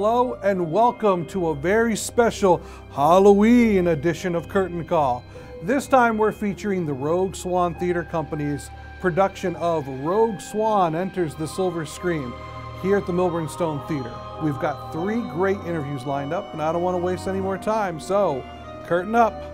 Hello and welcome to a very special Halloween edition of Curtain Call. This time we're featuring the Rogue Swan Theater Company's production of Rogue Swan Enters the Silver Scream here at the Milburn Stone Theater. We've got three great interviews lined up and I don't want to waste any more time, so curtain up.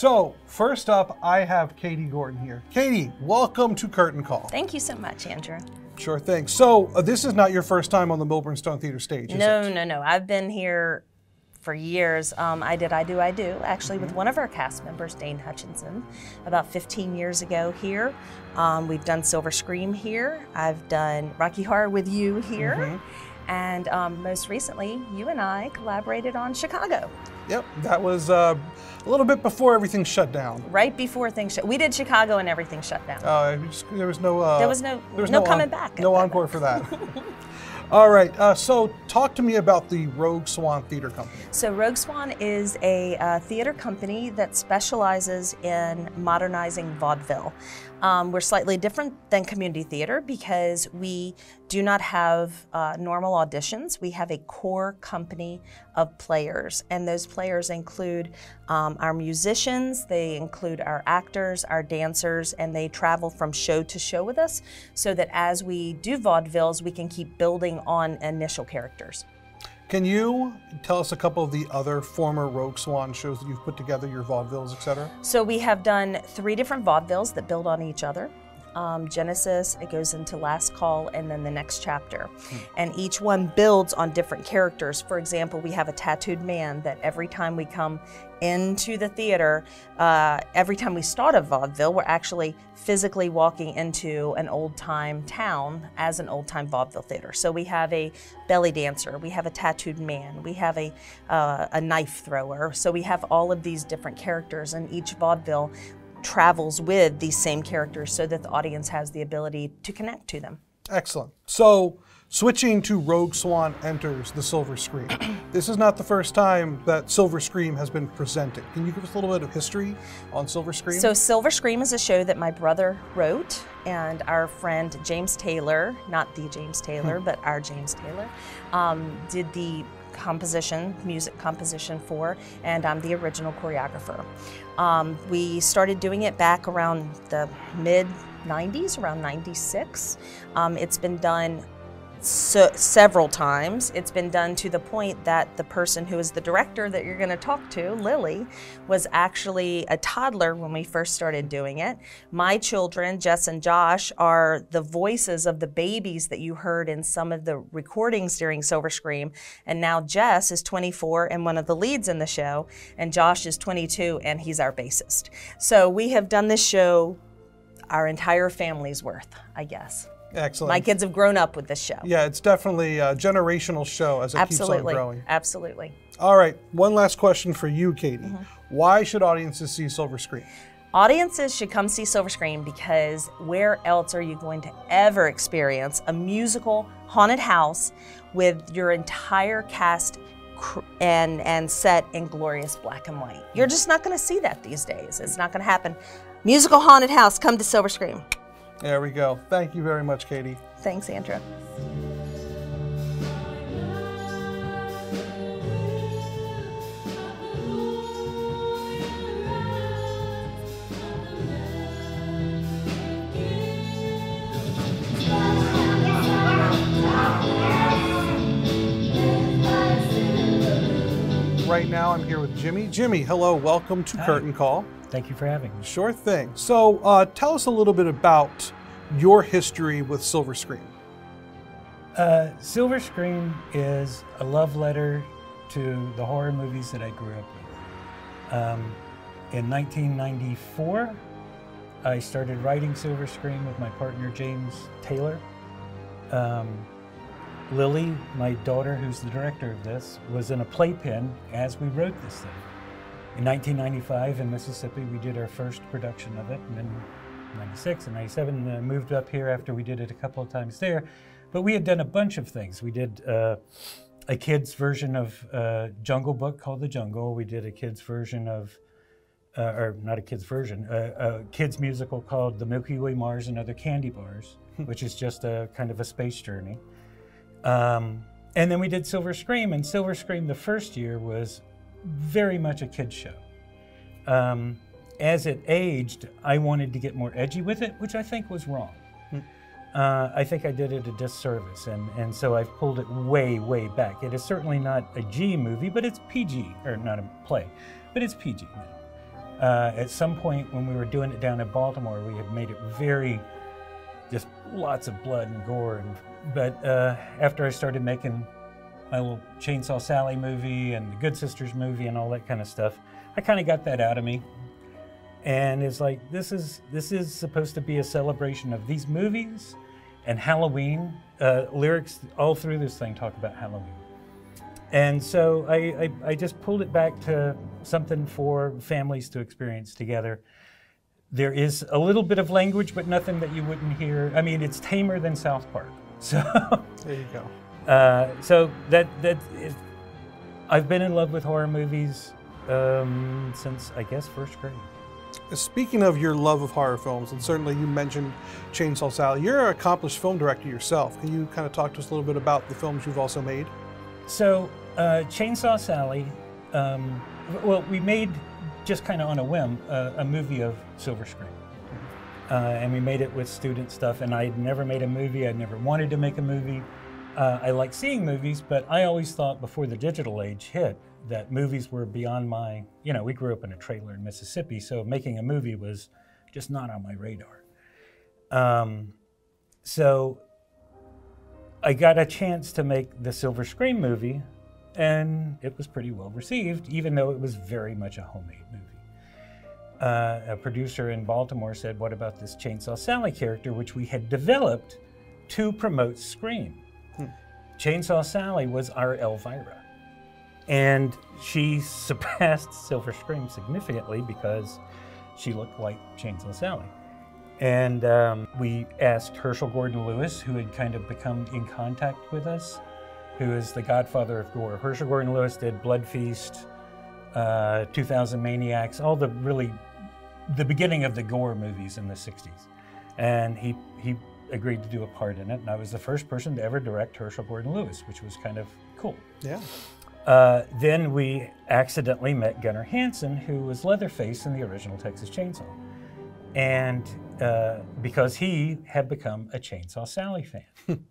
So, first up, I have Katie Gordon here. Katie, welcome to Curtain Call. Thank you so much, Andrew. Sure thing. So, uh, this is not your first time on the Milburn Stone Theater stage, is No, it? no, no. I've been here for years. Um, I did I Do, I Do, actually, Mm-hmm. with one of our cast members, Dane Hutchinson, about 15 years ago here. Um, we've done Silver Scream here. I've done Rocky Horror with you here. Mm-hmm. And um, most recently, you and I collaborated on Chicago, Yep, that was uh, a little bit before everything shut down. right before things shut. We did Chicago and everything shut down. Uh, just- there was no. Uh, There was no- there was no on- coming back No encore for that. All right. Uh, so, talk to me about the Rogue Swan Theater Company. So, Rogue Swan is a uh, theater company that specializes in modernizing vaudeville. Um, we're slightly different than community theater because we do not have uh, normal auditions. We have a core company of players, and those players include um, our musicians, they include our actors, our dancers, and they travel from show to show with us so that as we do vaudevilles, we can keep building on initial characters. Can you tell us a couple of the other former Rogue Swan shows that you've put together, your vaudevilles, etc.? So we have done three different vaudevilles that build on each other. Um, Genesis, it goes into Last Call, and then the next chapter. And each one builds on different characters. For example, we have a tattooed man that every time we come into the theater, uh, every time we start a vaudeville, we're actually physically walking into an old time town as an old time vaudeville theater. So we have a belly dancer, we have a tattooed man, we have a, uh, a knife thrower. So we have all of these different characters, and each vaudeville travels with these same characters so that the audience has the ability to connect to them. Excellent. So, switching to Rogue Swan enters the Silver Scream. this is not the first time that Silver Scream has been presented. Can you give us a little bit of history on Silver Scream? So, Silver Scream is a show that my brother wrote, and our friend James Taylor, not the James Taylor, but our James Taylor, um, did the composition, music composition for, and I'm the original choreographer. Um, we started doing it back around the mid 90s, around 96. Um, it's been done so, several times. It's been done to the point that the person who is the director that you're going to talk to, Lily, was actually a toddler when we first started doing it. My children, Jess and Josh, are the voices of the babies that you heard in some of the recordings during Silver Scream. And now Jess is 24 and one of the leads in the show, and Josh is 22 and he's our bassist. So we have done this show our entire family's worth, I guess. Excellent. My kids have grown up with this show. yeah, it's definitely a generational show as it keeps on Absolutely. growing. Absolutely. All right, one last question for you, Katie. Mm-hmm. Why should audiences see Silver Scream? Audiences should come see Silver Scream because where else are you going to ever experience a musical haunted house with your entire cast and and set in glorious black and white? You're just not going to see that these days. It's not going to happen. Musical haunted house, come to Silver Scream. There we go. Thank you very much, Katie. Thanks, Andrew. Right now, I'm here with Jimmy. Jimmy, hello, welcome to Curtain Call. Thank you for having me. Sure thing. So, uh, tell us a little bit about your history with Silver Scream. Uh, Silver Scream is a love letter to the horror movies that I grew up with. Um, in 1994, I started writing Silver Scream with my partner James Taylor. Um, Lily, my daughter, who's the director of this, was in a playpen as we wrote this thing. In 1995 in Mississippi, we did our first production of it, and then 96 and 97, and moved up here after we did it a couple of times there. But we had done a bunch of things. We did uh, a kids' version of uh, Jungle Book called The Jungle. We did a kids' version of, uh, or not a kids' version, a, a kids' musical called The Milky Way Mars and Other Candy Bars, which is just a kind of a space journey. Um, and then we did Silver Scream, and Silver Scream the first year was very much a kids' show. Um, as it aged, I wanted to get more edgy with it, which I think was wrong. Uh, I think I did it a disservice, and, and so I've pulled it way, way back. It is certainly not a G movie, but it's PG, or not a play, but it's PG now. Uh, at some point when we were doing it down in Baltimore, we had made it very, just lots of blood and gore. And, but uh, after I started making my little Chainsaw Sally movie and the Good Sisters movie and all that kind of stuff, I kind of got that out of me and it's like this is this is supposed to be a celebration of these movies and Halloween. Uh, lyrics all through this thing talk about Halloween, and so I, I, I just pulled it back to something for families to experience together. There is a little bit of language, but nothing that you wouldn't hear. I mean, it's tamer than South Park. So There you go. uh, so that that is, I've been in love with horror movies um, since I guess first grade. Speaking of your love of horror films, and certainly you mentioned Chainsaw Sally, you're an accomplished film director yourself. Can you kind of talk to us a little bit about the films you've also made? So, uh, Chainsaw Sally, um, well, we made just kind of on a whim uh, a movie of Silver Scream. Uh, and we made it with student stuff, and I'd never made a movie. I'd never wanted to make a movie. Uh, I like seeing movies, but I always thought before the digital age hit that movies were beyond my, you know, we grew up in a trailer in Mississippi, so making a movie was just not on my radar. Um, so I got a chance to make the Silver Scream movie, and it was pretty well received, even though it was very much a homemade movie. Uh, a producer in Baltimore said, What about this Chainsaw Sally character, which we had developed to promote Scream? Chainsaw Sally was our Elvira. And she surpassed Silver Scream significantly because she looked like Chainsaw Sally. And um, we asked Herschell Gordon Lewis, who had kind of become in contact with us, who is the godfather of gore. Herschell Gordon Lewis did Blood Feast, uh, 2000 Maniacs, all the really, the beginning of the gore movies in the 60s. And he, he agreed to do a part in it. And I was the first person to ever direct Herschell Gordon Lewis, which was kind of cool. Yeah. Uh, then we accidentally met Gunnar Hansen, who was Leatherface in the original Texas Chainsaw. And uh, because he had become a Chainsaw Sally fan.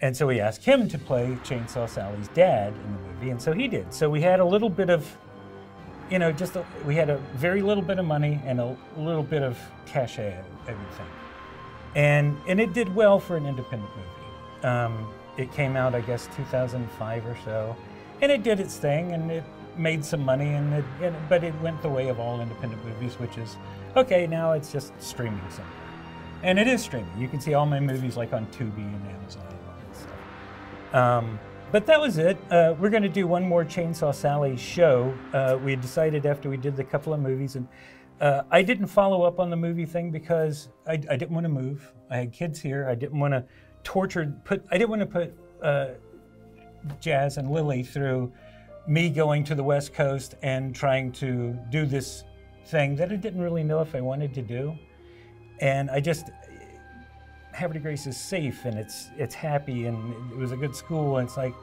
and so we asked him to play Chainsaw Sally's dad in the movie, and so he did. So we had a little bit of, you know, just a, we had a very little bit of money and a little bit of cachet, everything. And, and it did well for an independent movie. Um, it came out, I guess, 2005 or so, and it did its thing, and it made some money, and, it, and but it went the way of all independent movies, which is okay. Now it's just streaming somewhere, and it is streaming. You can see all my movies like on Tubi and Amazon and all that stuff. Um, but that was it. Uh, we're going to do one more Chainsaw Sally show. Uh, we decided after we did the couple of movies, and uh, I didn't follow up on the movie thing because I, I didn't want to move. I had kids here. I didn't want to torture. Put I didn't want to put uh, Jazz and Lily through me going to the West Coast and trying to do this thing that I didn't really know if I wanted to do. And I just de Grace is safe and it's it's happy and it was a good school and it's like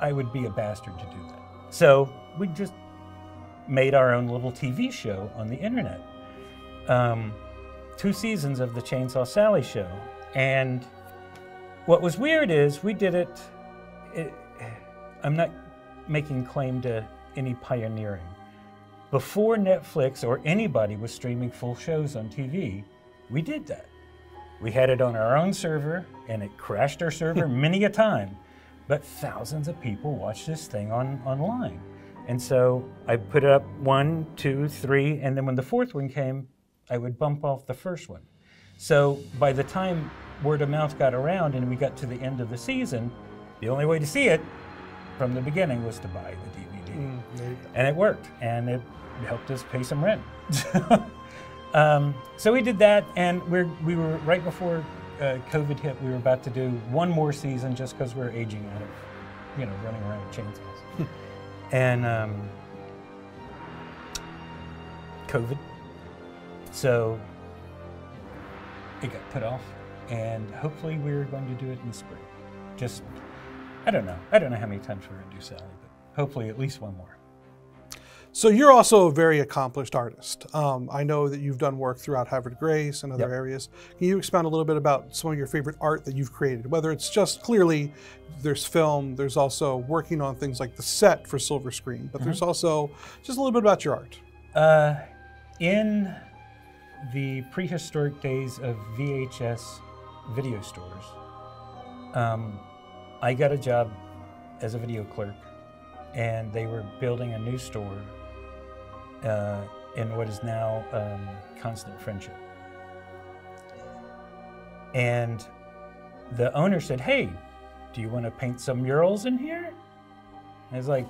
I would be a bastard to do that. So we just made our own little TV show on the internet. Um, two seasons of the Chainsaw Sally show. And what was weird is we did it, it I'm not making claim to any pioneering. Before Netflix or anybody was streaming full shows on TV, we did that. We had it on our own server and it crashed our server many a time, but thousands of people watched this thing on online. And so I put up one, two, three, and then when the fourth one came, I would bump off the first one. So by the time word of mouth got around and we got to the end of the season, the only way to see it from the beginning was to buy the DVD. Mm, there you go. And it worked, and it helped us pay some rent. Um, so we did that, and we're, we were right before uh, COVID hit. We were about to do one more season just because we're aging out of, you know, running around with chainsaws. and um, COVID. So it got put off, and hopefully we're going to do it in the spring. Just, I don't know. I don't know how many times we're going to do Sally, but hopefully at least one more. So you're also a very accomplished artist. Um, I know that you've done work throughout de Grace and other Yep. areas. Can you expound a little bit about some of your favorite art that you've created? Whether it's just clearly there's film, there's also working on things like the set for Silver Scream, but there's also just a little bit about your art. Uh, in the prehistoric days of VHS video stores, um, I got a job as a video clerk, and they were building a new store uh, in what is now um, Constant Friendship. And the owner said, Hey, do you want to paint some murals in here? And I was like,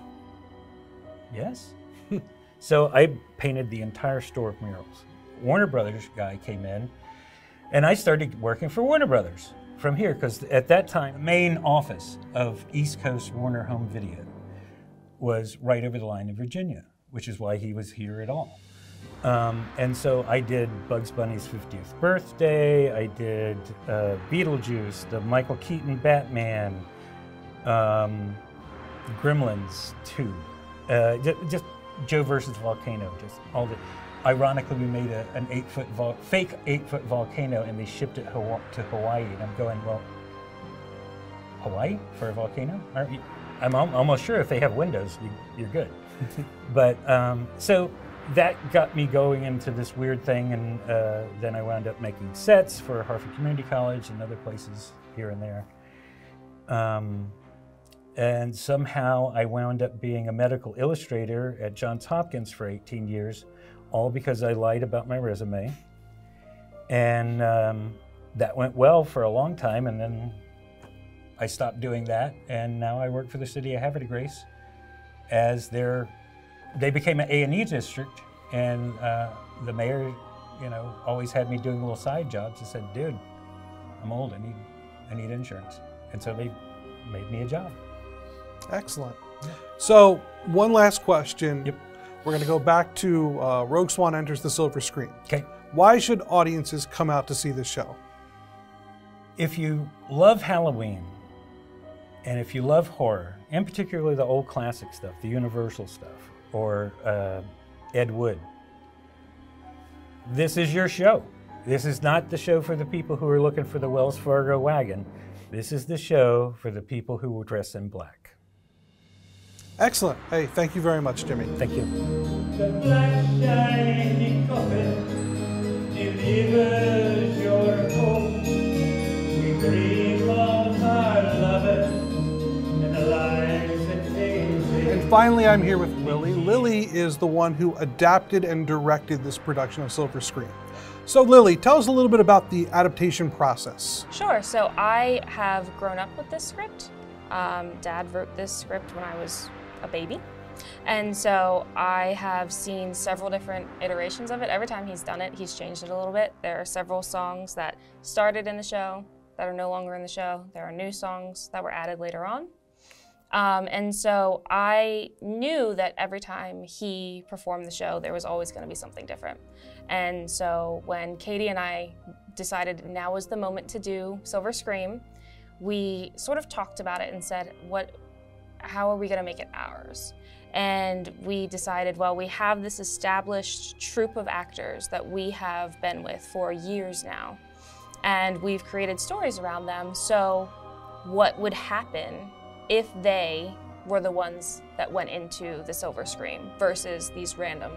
Yes. So I painted the entire store of murals. Warner Brothers guy came in, and I started working for Warner Brothers from here because at that time, the main office of East Coast Warner Home Video was right over the line in Virginia, which is why he was here at all. Um, and so I did Bugs Bunny's 50th birthday. I did uh, Beetlejuice, the Michael Keaton Batman, um, Gremlins 2. Uh, just, just Joe versus Volcano. Just all the. Ironically, we made a, an eight foot vol- fake eight foot volcano, and they shipped it Hawa- to Hawaii. And I'm going, well, Hawaii for a volcano? You? I'm al- almost sure if they have windows, you, you're good. but um, so that got me going into this weird thing, and uh, then I wound up making sets for Harford Community College and other places here and there. Um, and somehow I wound up being a medical illustrator at Johns Hopkins for 18 years, all because I lied about my resume. And um, that went well for a long time, and then I stopped doing that, and now I work for the city of Havre de Grace as their. They became an A and E district, and uh, the mayor, you know, always had me doing little side jobs. and said, "Dude, I'm old. I need, I need insurance," and so they made me a job. Excellent. So, one last question. Yep. We're going to go back to uh, Rogue Swan enters the silver scream. Okay. Why should audiences come out to see this show? If you love Halloween, and if you love horror, and particularly the old classic stuff, the Universal stuff, or uh, Ed Wood, this is your show. This is not the show for the people who are looking for the Wells Fargo wagon. This is the show for the people who will dress in black. Excellent. Hey, thank you very much, Jimmy. Thank you. The black shiny coffin delivers your hope. We dream of our lovers and the lives that they And finally, I'm here with Lily. Lily is the one who adapted and directed this production of Silver Scream. So, Lily, tell us a little bit about the adaptation process. Sure. So I have grown up with this script. Um, Dad wrote this script when I was a baby. And so I have seen several different iterations of it. Every time he's done it, he's changed it a little bit. There are several songs that started in the show that are no longer in the show. There are new songs that were added later on. Um, and so I knew that every time he performed the show, there was always going to be something different. And so when Katie and I decided now was the moment to do Silver Scream, we sort of talked about it and said, what, how are we going to make it ours? And we decided, well, we have this established troupe of actors that we have been with for years now, and we've created stories around them. So, what would happen if they were the ones that went into the silver screen versus these random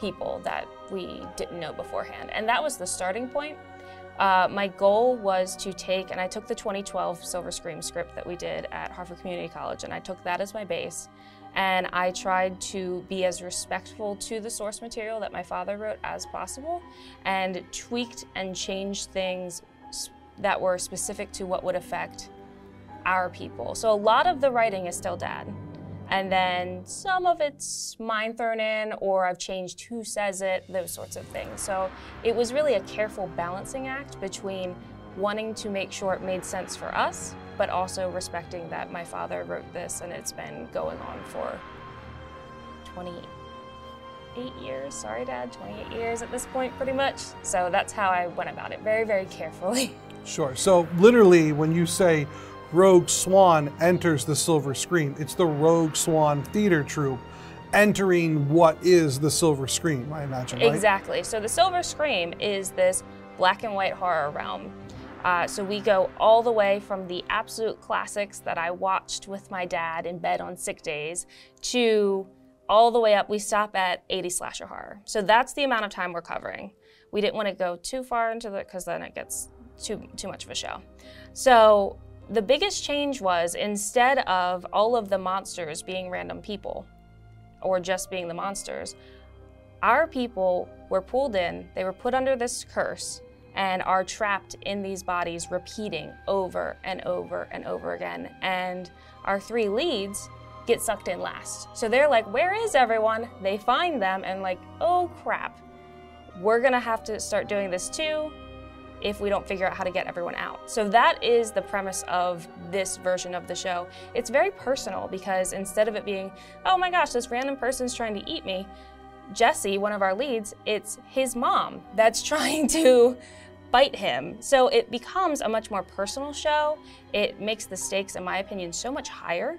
people that we didn't know beforehand. And that was the starting point. Uh, my goal was to take, and I took the 2012 Silver Scream script that we did at Harford Community College, and I took that as my base. And I tried to be as respectful to the source material that my father wrote as possible, and tweaked and changed things that were specific to what would affect our people. So a lot of the writing is still dad. And then some of it's mine thrown in, or I've changed who says it, those sorts of things. So it was really a careful balancing act between wanting to make sure it made sense for us, but also respecting that my father wrote this and it's been going on for 28 years. Sorry, Dad, 28 years at this point, pretty much. So that's how I went about it, very, very carefully. Sure. So literally, when you say Rogue Swan enters the silver scream, it's the Rogue Swan Theater Troupe entering what is the silver screen, I imagine, right? Exactly. So the Silver screen is this black and white horror realm. Uh, so we go all the way from the absolute classics that I watched with my dad in bed on sick days to all the way up. We stop at 80 slasher horror. So that's the amount of time we're covering. We didn't want to go too far into it because then it gets too too much of a show. So the biggest change was instead of all of the monsters being random people or just being the monsters, our people were pulled in, they were put under this curse, and are trapped in these bodies repeating over and over and over again. And our three leads get sucked in last. So they're like, Where is everyone? They find them and, like, oh crap, we're gonna have to start doing this too if we don't figure out how to get everyone out. So that is the premise of this version of the show. It's very personal because instead of it being, oh my gosh, this random person's trying to eat me, Jesse, one of our leads, it's his mom that's trying to bite him. So it becomes a much more personal show. It makes the stakes, in my opinion, so much higher.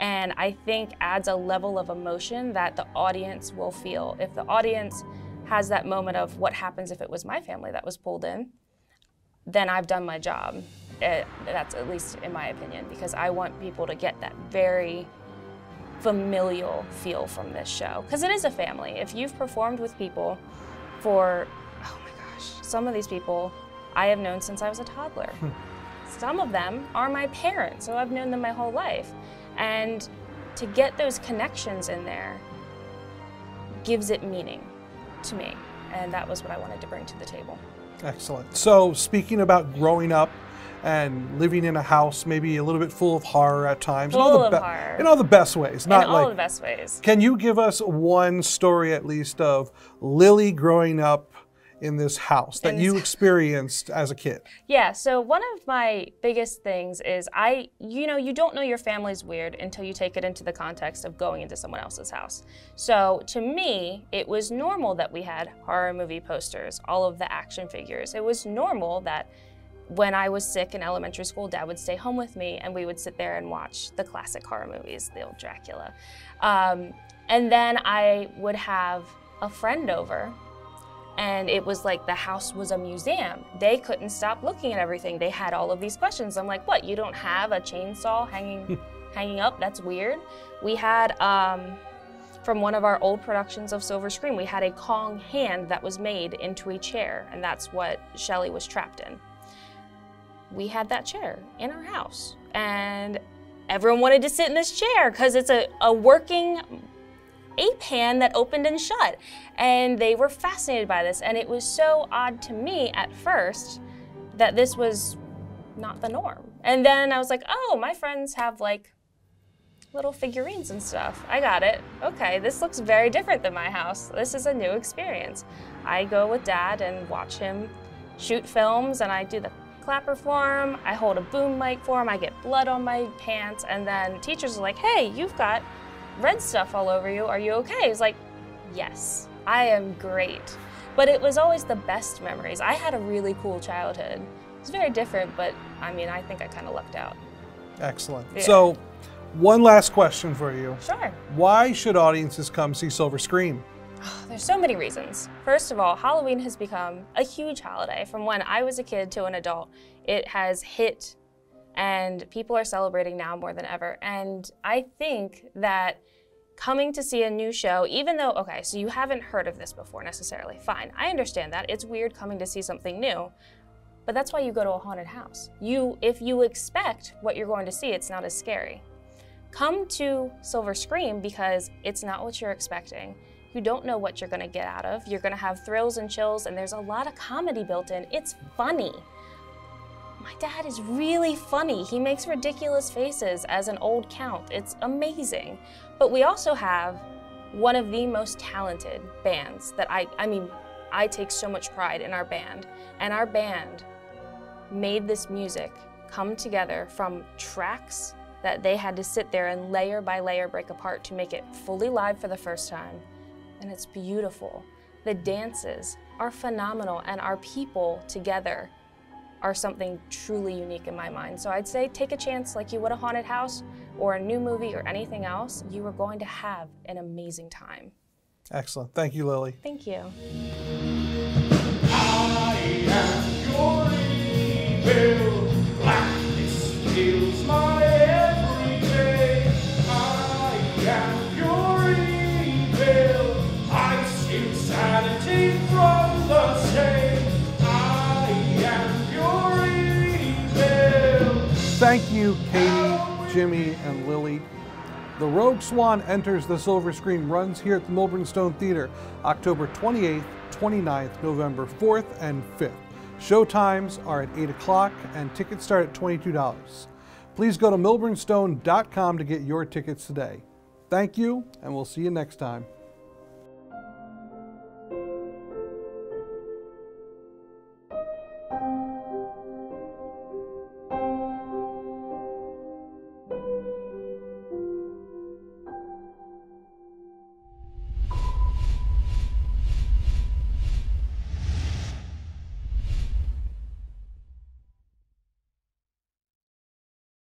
And I think adds a level of emotion that the audience will feel. If the audience has that moment of what happens if it was my family that was pulled in, then I've done my job. Eh, that's at least in my opinion, because I want people to get that very familial feel from this show. Because it is a family. If you've performed with people for, oh my gosh, some of these people I have known since I was a toddler. some of them are my parents, so I've known them my whole life. And to get those connections in there gives it meaning to me. And that was what I wanted to bring to the table. Excellent. So, speaking about growing up and living in a house, maybe a little bit full of horror at times, in all the of horror. in all the best ways, not in all like. the best ways. Can you give us one story at least of Lily growing up in this house that you experienced as a kid? Yeah, so one of my biggest things is I, you know, you don't know your family's weird until you take it into the context of going into someone else's house. So to me, it was normal that we had horror movie posters, all of the action figures. It was normal that when I was sick in elementary school, dad would stay home with me and we would sit there and watch the classic horror movies, the old Dracula. Um, and then I would have a friend over and it was like the house was a museum. They couldn't stop looking at everything. They had all of these questions. I'm like, what? You don't have a chainsaw hanging hanging up? That's weird. We had um, from one of our old productions of Silver Scream, we had a Kong hand that was made into a chair, and that's what Shelley was trapped in. We had that chair in our house, and everyone wanted to sit in this chair because it's a, a working ape pan that opened and shut. And they were fascinated by this. And it was so odd to me at first that this was not the norm. And then I was like, oh, my friends have like little figurines and stuff. I got it. Okay, this looks very different than my house. This is a new experience. I go with dad and watch him shoot films and I do the clapper for him. I hold a boom mic for him. I get blood on my pants. And then teachers are like, hey, you've got red stuff all over you. Are you okay? It's like, yes, I am great. But it was always the best memories. I had a really cool childhood. It's very different, but I mean, I think I kind of lucked out. Excellent. Yeah. So, one last question for you. Sure. Why should audiences come see Silver Scream? There's so many reasons. First of all, Halloween has become a huge holiday. From when I was a kid to an adult, it has hit and people are celebrating now more than ever. And I think that coming to see a new show, even though, okay, so you haven't heard of this before necessarily, fine, I understand that. It's weird coming to see something new, but that's why you go to a haunted house. You, if you expect what you're going to see, it's not as scary. Come to Silver Scream because it's not what you're expecting. You don't know what you're going to get out of. You're going to have thrills and chills, and there's a lot of comedy built in. It's funny. My dad is really funny. He makes ridiculous faces as an old count. It's amazing. But we also have one of the most talented bands that I, I mean, I take so much pride in our band. And our band made this music come together from tracks that they had to sit there and layer by layer break apart to make it fully live for the first time. And it's beautiful. The dances are phenomenal, and our people together are something truly unique in my mind. So I'd say take a chance like you would a haunted house or a new movie or anything else. You are going to have an amazing time. Excellent. Thank you, Lily. Thank you. Thank you, Katie, Jimmy, and Lily. The Rogue Swan enters the silver scream runs here at the Milburn Stone Theater October 28th, 29th, November 4th, and 5th. Show times are at 8 o'clock and tickets start at $22. Please go to milburnstone.com to get your tickets today. Thank you, and we'll see you next time.